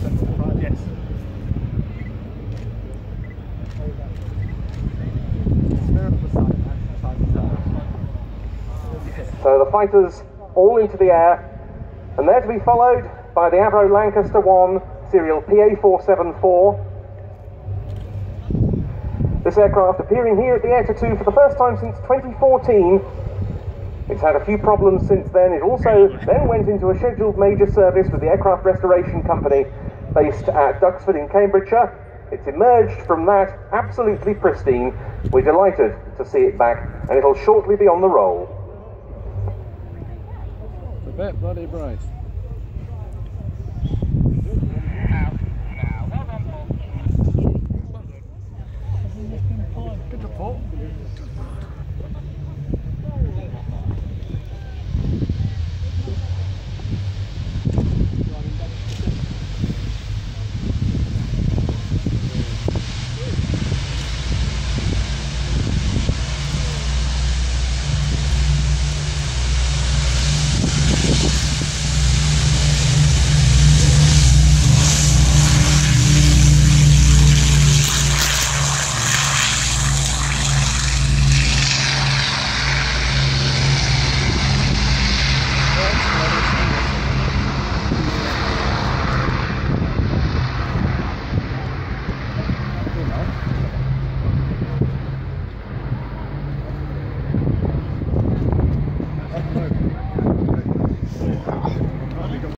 75, yes. So the fighters all into the air, and they're to be followed by the Avro Lancaster 1, serial PA474. This aircraft appearing here at the Air Tattoo for the first time since 2014. It's had a few problems since then. It also then went into a scheduled major service with the Aircraft Restoration Company based at Duxford in Cambridgeshire. It's emerged from that absolutely pristine. We're delighted to see it back, and it'll shortly be on the roll. A bit bloody bright. Good report.